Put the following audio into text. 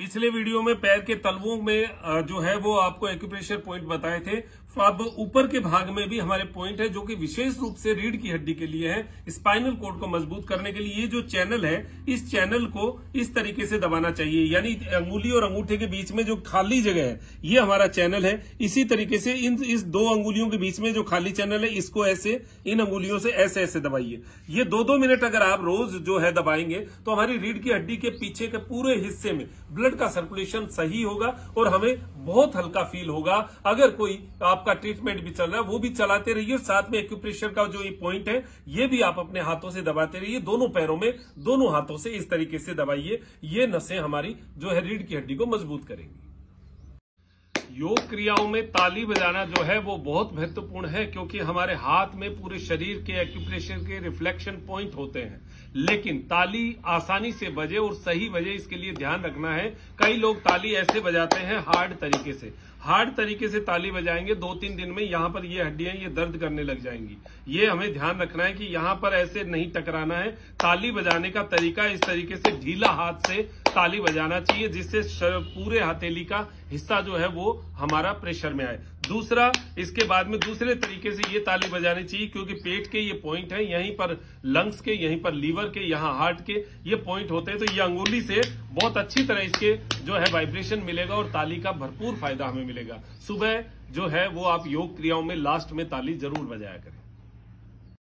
पिछले वीडियो में पैर के तलवों में जो है वो आपको एक्यूप्रेशर पॉइंट बताए थे। अब ऊपर के भाग में भी हमारे पॉइंट है जो कि विशेष रूप से रीढ़ की हड्डी के लिए है। स्पाइनल कोड को मज़बूत करने के लिए ये जो चैनल है, इस चैनल को इस तरीके से दबाना चाहिए। यानी अंगुली और अंगूठे के बीच में जो खाली जगह है, ये हमारा चैनल है। इसी तरीके से इन, इस दो अंगुलियों के बीच में जो खाली चैनल है, इसको ऐसे, इन अंगुलियों से ऐसे ऐसे दबाइए। ये दो दो मिनट अगर आप रोज जो है दबाएँगे तो हमारी रीढ़ की हड्डी के पीछे के पूरे हिस्से में ब्लड का सर्कुलेशन सही होगा और हमें बहुत हल्का फील होगा। अगर कोई आपका ट्रीटमेंट भी चल रहा है, वो भी चलाते रहिए। साथ में एक्यूप्रेशर का जो ये पॉइंट है, ये भी आप अपने हाथों से दबाते रहिए। दोनों पैरों में, दोनों हाथों से इस तरीके से दबाइए। ये नसें हमारी जो है, रीढ़ की हड्डी को मज़बूत करेंगी। योग क्रियाओं में ताली बजाना जो है वो बहुत महत्वपूर्ण है, क्योंकि हमारे हाथ में पूरे शरीर के एक्यूप्रेशर के रिफ्लेक्शन पॉइंट होते हैं। लेकिन ताली आसानी से बजे और सही बजे इसके लिए ध्यान रखना है। कई लोग ताली ऐसे बजाते हैं हार्ड तरीके से। हार्ड तरीके से ताली बजाएँगे दो तीन दिन में यहाँ पर ये हड्डियाँ, ये दर्द करने लग जाएँगी। ये हमें ध्यान रखना है कि यहाँ पर ऐसे नहीं टकराना है। ताली बजाने का तरीका इस तरीके से ढीला हाथ से ताली बजाना चाहिए, जिससे पूरे हथेली का हिस्सा जो है वो हमारा प्रेशर में आए। दूसरा, इसके बाद में दूसरे तरीके से ये ताली बजानी चाहिए, क्योंकि पेट के ये पॉइंट है, यहीं पर लंग्स के, यहीं पर लीवर के, यहाँ हार्ट के, ये पॉइंट होते हैं तो ये अंगुली से बहुत अच्छी तरह इसके जो है वाइब्रेशन मिलेगा और ताली का भरपूर फ़ायदा हमें मिलेगा। सुबह जो है वो आप योग क्रियाओं में लास्ट में ताली ज़रूर बजाया करें।